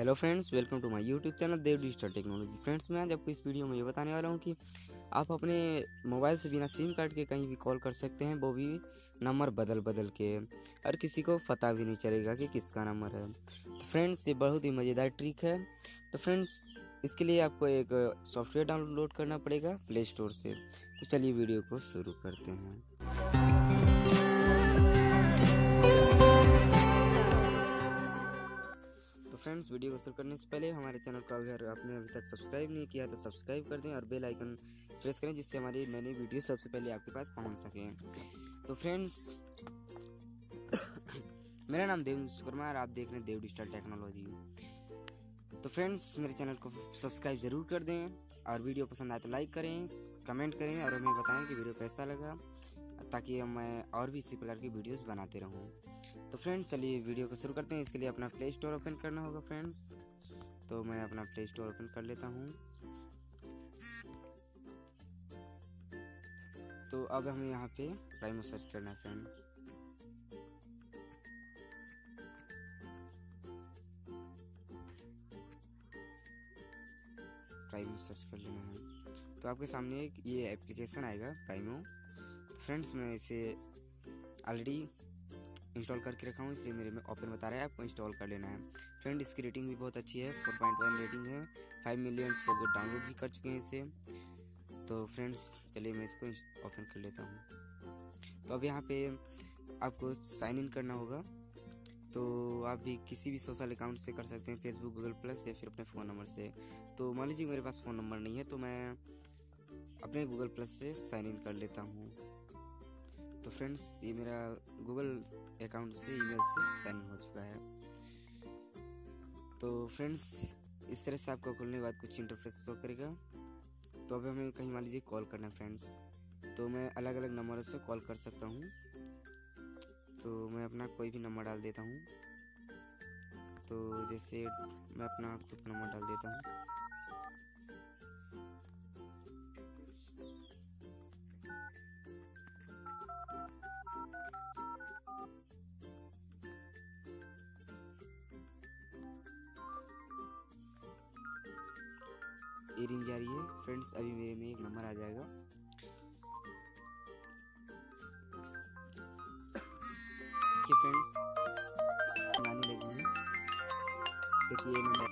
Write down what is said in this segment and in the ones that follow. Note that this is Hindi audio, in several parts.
Hello friends, welcome to my YouTube channel Dev digital technology. Friends, मैं आज आपको इस वीडियो में ये बताने वाला हूँ कि आप अपने मोबाइल से बिना सिम कार्ड के कहीं भी कॉल कर सकते हैं, वो भी नंबर बदल बदल के और किसी को पता भी नहीं चलेगा कि किसका नंबर है। तो फ्रेंड्स, ये बहुत ही मज़ेदार ट्रिक है। तो फ्रेंड्स, इसके लिए आपको एक सॉफ्टवेयर डाउनलोड करना पड़ेगा प्ले स्टोर से। तो चलिए वीडियो को शुरू करते हैं। फ्रेंड्स वीडियो को शुरू करने से पहले हमारे चैनल को अगर आपने अभी तक सब्सक्राइब नहीं किया तो सब्सक्राइब कर दें और बेल आइकन प्रेस करें जिससे हमारी नई नई वीडियो सबसे पहले आपके पास पहुँच सके। तो फ्रेंड्स मेरा नाम देव शर्मा और आप देख रहे हैं देव डिजिटल टेक्नोलॉजी तो फ्रेंड्स मेरे चैनल को सब्सक्राइब ज़रूर कर दें और वीडियो पसंद आए तो लाइक करें कमेंट करें और हमें बताएँ कि वीडियो कैसा लगा ताकि मैं और भी इसी प्रकार की वीडियोस बनाते रहूँ। तो फ्रेंड्स चलिए वीडियो को शुरू करते हैं। इसके लिए अपना प्ले स्टोर ओपन करना होगा फ्रेंड्स तो मैं अपना प्ले स्टोर ओपन कर लेता हूँ। तो अब हमें यहाँ पे प्राइमो सर्च करना है फ्रेंड प्राइमो सर्च कर लेना है। तो आपके सामने एक ये एप्लीकेशन आएगा प्राइमो तो फ्रेंड्स मैं इसे ऑलरेडी इंस्टॉल करके रखा हूँ, इसलिए मेरे में ओपन बता रहा है, आपको इंस्टॉल कर लेना है। फ्रेंड इसकी रेटिंग भी बहुत अच्छी है फोर पॉइंट वन रेटिंग है फाइव मिलियन लोग डाउनलोड भी कर चुके हैं इसे। तो फ्रेंड्स, चलिए मैं इसको ओपन कर लेता हूँ। तो अब यहाँ पे आपको साइन इन करना होगा। तो आप भी किसी भी सोशल अकाउंट से कर सकते हैं फेसबुक गूगल प्लस या फिर अपने फ़ोन नंबर से। तो मान लीजिए मेरे पास फ़ोन नंबर नहीं है तो मैं अपने गूगल प्लस से साइन इन कर लेता हूँ। तो फ्रेंड्स ये मेरा गूगल अकाउंट से ईमेल से साइन हो चुका है। तो फ्रेंड्स इस तरह से आपको खोलने के बाद कुछ इंटरफेस शो करेगा। तो अभी हमें कहीं मान लीजिए कॉल करना है फ्रेंड्स तो मैं अलग अलग नंबरों से कॉल कर सकता हूँ। तो मैं अपना कोई भी नंबर डाल देता हूँ। तो जैसे मैं अपना खुद नंबर डाल देता हूँ। रिंग जा रही है। फ्रेंड्स अभी मेरे में एक नंबर आ जाएगा। देखिए फ्रेंड्स गाने लगी है। देखिए, ये नंबर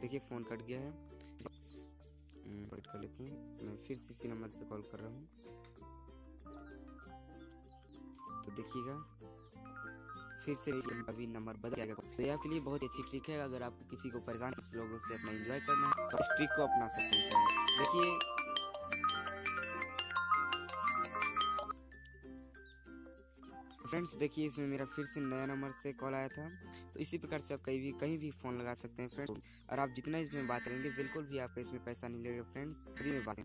देखिए फ़ोन कट गया है। वेट कर लेते हैं। मैं फिर से इसी नंबर पे कॉल कर रहा हूँ। तो देखिएगा। फिर से अभी नंबर बदल जाएगा। तो ये आपके लिए बहुत अच्छी ट्रिक है, अगर आपको किसी को परेशान लोगों से अपना एंजॉय करना है तो इस ट्रिक को अपना सकते हैं। देखिए। फ्रेंड्स देखिए, इसमें मेरा फिर से नया नंबर से कॉल आया था। तो इसी प्रकार से आप कहीं भी कहीं भी फ़ोन लगा सकते हैं फ्रेंड्स और आप जितना इसमें बात करेंगे, बिल्कुल भी आपका इसमें पैसा नहीं लगेगा फ्रेंड्स फ्री में बात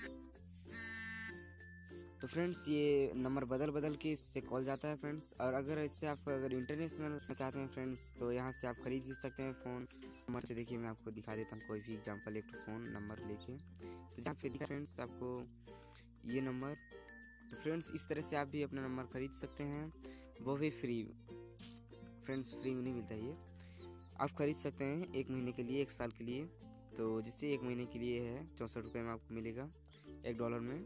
तो फ्रेंड्स, ये नंबर बदल बदल के इससे कॉल जाता है फ्रेंड्स। और अगर इससे आप अगर इंटरनेशनल चाहते हैं फ्रेंड्स तो यहाँ से आप खरीद भी सकते हैं फ़ोन। नंबर से देखिए, मैं आपको दिखा देता हूँ, कोई भी एग्जांपल एक फ़ोन नंबर लेके। तो जहाँ पे दिखा फ्रेंड्स, आपको ये नंबर। तो फ्रेंड्स, इस तरह से आप भी अपना नंबर खरीद सकते हैं। वो भी फ्री। फ्रेंड्स, फ्री में नहीं मिलता ये। आप खरीद सकते हैं एक महीने के लिए, एक साल के लिए। तो जिससे एक महीने के लिए है, चौंसठ रुपये में आपको मिलेगा, एक डॉलर में।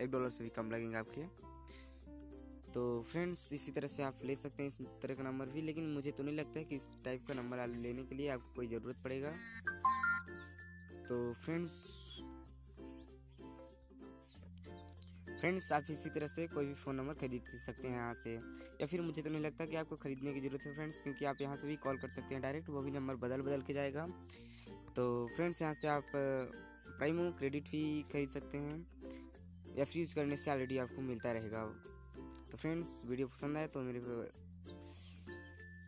एक डॉलर से भी कम लगेंगे आपके। तो फ्रेंड्स इसी तरह से आप ले सकते हैं इस तरह का नंबर भी, लेकिन मुझे तो नहीं लगता है कि इस टाइप का नंबर लेने के लिए आपको कोई ज़रूरत पड़ेगा। तो फ्रेंड्स फ्रेंड्स आप इसी तरह से कोई भी फ़ोन नंबर खरीद सकते हैं यहाँ से। या फिर मुझे तो नहीं लगता कि आपको ख़रीदने की ज़रूरत है फ्रेंड्स क्योंकि आप यहाँ से भी कॉल कर सकते हैं डायरेक्ट वो भी नंबर बदल बदल के जाएगा। तो फ्रेंड्स यहाँ से आप प्राइमो क्रेडिट भी खरीद सकते हैं। या फ्री यूज़ करने से ऑलरेडी आपको मिलता रहेगा। तो फ्रेंड्स वीडियो पसंद आए तो मेरे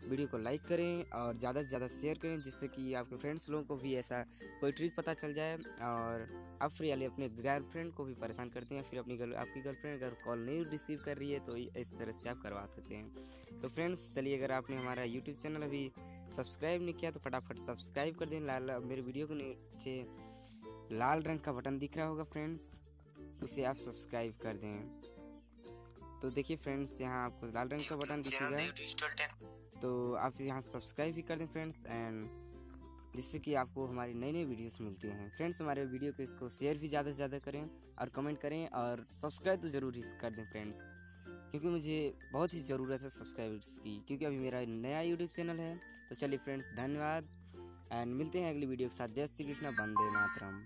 वीडियो को लाइक करें और ज़्यादा से ज़्यादा शेयर करें जिससे कि आपके फ्रेंड्स लोगों को भी ऐसा कोई ट्रिक पता चल जाए और आप फ्री वाले अपने गर्लफ्रेंड को भी परेशान करते हैं, फिर अपनी गर्ल आपकी गर्लफ्रेंड अगर कॉल नहीं रिसीव कर रही है तो इस तरह से आप करवा सकते हैं। तो फ्रेंड्स चलिए अगर आपने हमारा यूट्यूब चैनल अभी सब्सक्राइब नहीं किया तो फटाफट सब्सक्राइब कर दें। लाल, मेरे वीडियो के नीचे लाल रंग का बटन दिख रहा होगा फ्रेंड्स उसे आप सब्सक्राइब कर दें। तो देखिए फ्रेंड्स यहाँ आपको लाल रंग का बटन दिखेगा। तो आप यहाँ सब्सक्राइब भी कर दें फ्रेंड्स एंड जिससे कि आपको हमारी नई नई वीडियोस मिलती हैं। फ्रेंड्स हमारे वीडियो को इसको शेयर भी ज़्यादा से ज़्यादा करें और कमेंट करें और सब्सक्राइब तो ज़रूर कर दें फ्रेंड्स क्योंकि मुझे बहुत ही ज़रूरत है सब्सक्राइबर्स की क्योंकि अभी मेरा नया यूट्यूब चैनल है। तो चलिए फ्रेंड्स धन्यवाद एंड मिलते हैं अगली वीडियो के साथ। जय श्री कृष्णा वंदे मातरम।